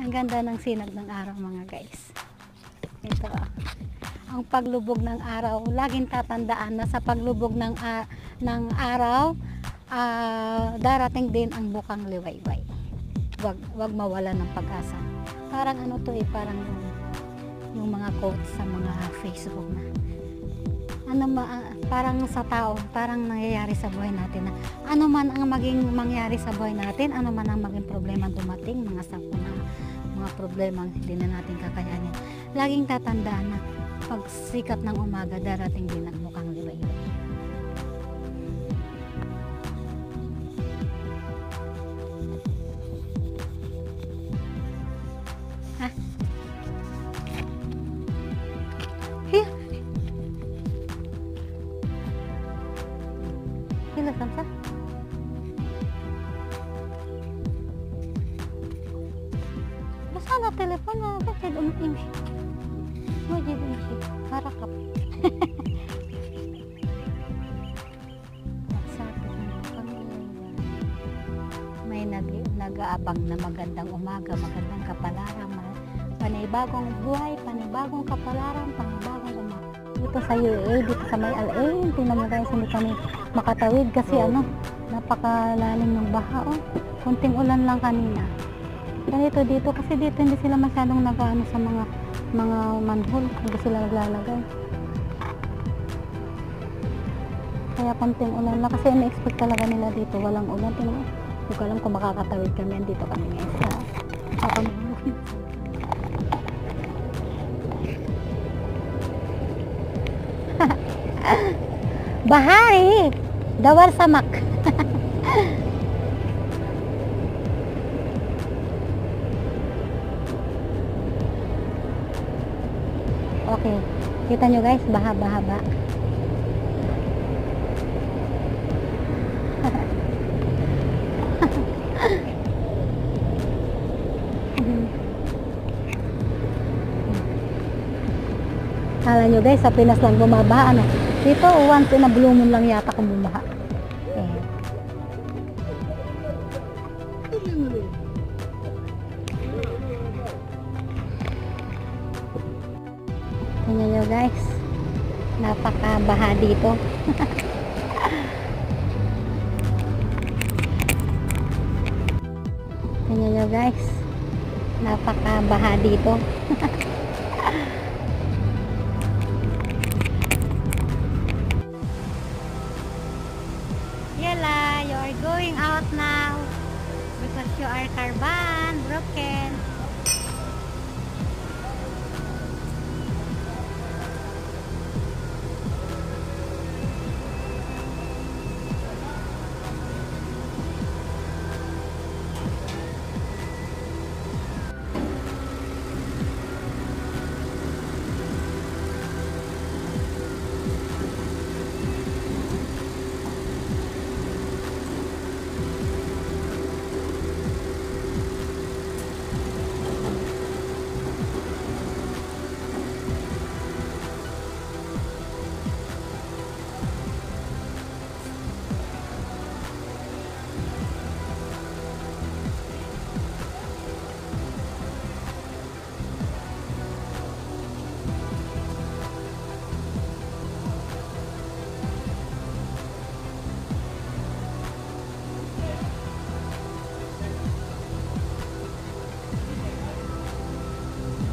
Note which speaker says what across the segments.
Speaker 1: Ang ganda ng sinag ng araw mga guys. Ito ah. Ang paglubog ng araw, laging tatandaan na sa paglubog ng, a- ng araw, ah, darating din ang bukang liwayway. Wag, wag mawala ng pag-asa. Parang ano to eh, parang yung, yung mga quotes sa mga Facebook na ano ma, parang sa tao, parang nangyayari sa buhay natin na ano man ang maging mangyari sa buhay natin, ano man ang maging problema dumating, mga sakuna, mga problema hindi na natin kakayanin. Laging tatandaan na pag sikat ng umaga, darating din ang mukhang na telepon na bakit umimsi? Wajib umsi. Harakap. Nagsapit ng pamilya. May nag nag-aabang na magandang umaga, magandang kapalaran, panibagong buhay, panibagong kapalaran, panibagong umaga. Dito sa UAE, dito sa may LA, tingnan mo guys, hindi kami makatawid kasi ano, napakalalim ng baha oh. Kunting ulan lang kanina. Ganito dito kasi dito hindi sila masyadong nag-ano sa mga mga manhole, hindi sila naglalagay. Kaya konting ulan lang kasi ina-expect talaga nila dito walang ulan. Tingnan hindi ko alam kung makakatawid kami dito kami ngayon sa Pamulong. Bahari! Dawar samak. okay. Kita nyo guys, baha-baha-ba. Kala nyo guys, sa Pinas lang bumabaha, ano? Dito, once in a blue moon lang yata kung. Tingnan nyo guys, napakabaha dito. Tingnan nyo guys, napakabaha dito. Yela, you are going out now because you are carbon broken.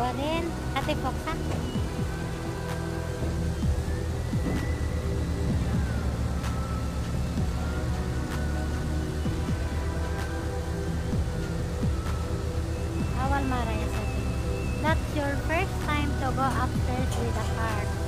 Speaker 1: Barin, ate Foxa. Awal maraya sa atin. That's your first time to go upstairs with a car.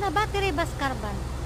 Speaker 1: Kada battery bus carbon.